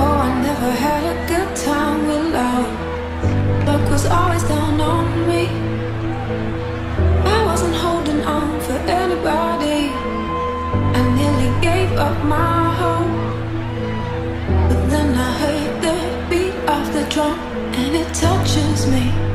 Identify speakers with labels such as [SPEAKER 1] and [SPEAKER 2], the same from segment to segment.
[SPEAKER 1] Oh, I never had a good time without. Luck was always down on me. I wasn't holding on for anybody. I nearly gave up my hope. But then I heard the beat of the drum, and it touches me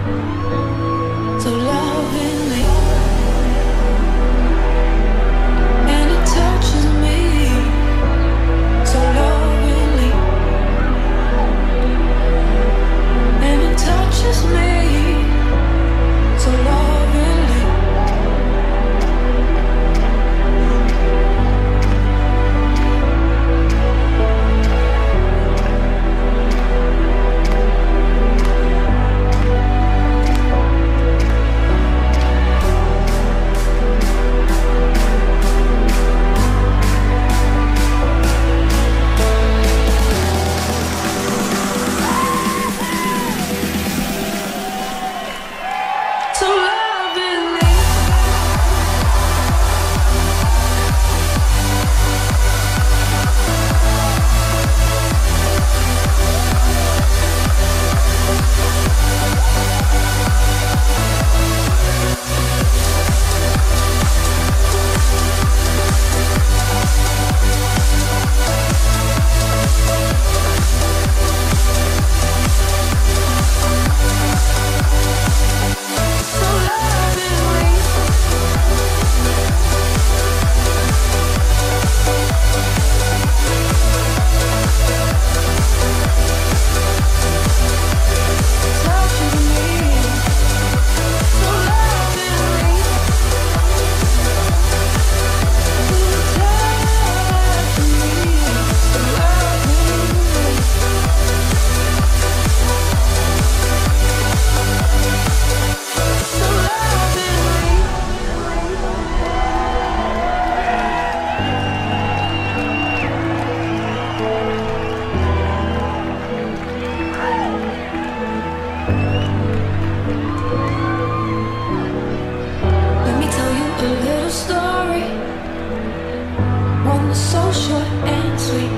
[SPEAKER 1] So short and sweet.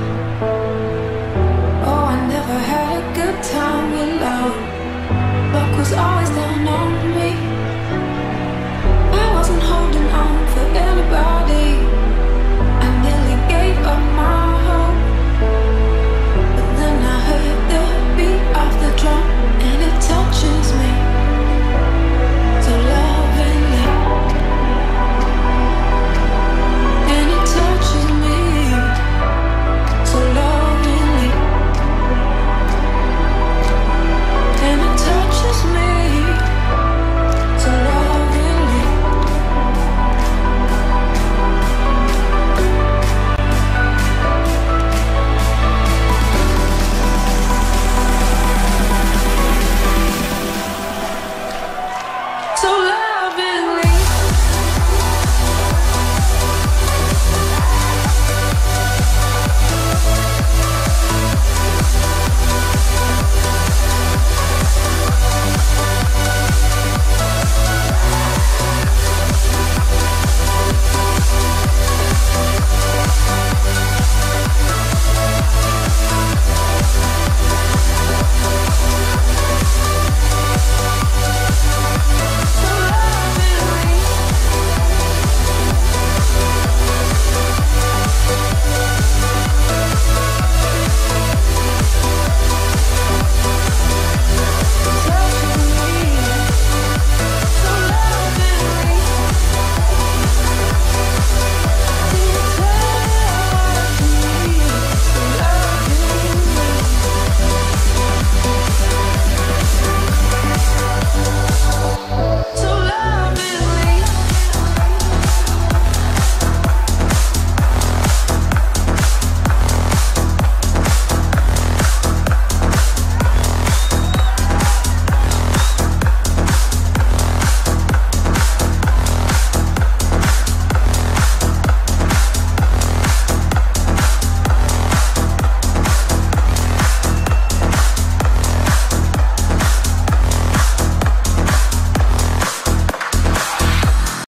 [SPEAKER 1] Oh, I never had a good time without. Luck was always down on me.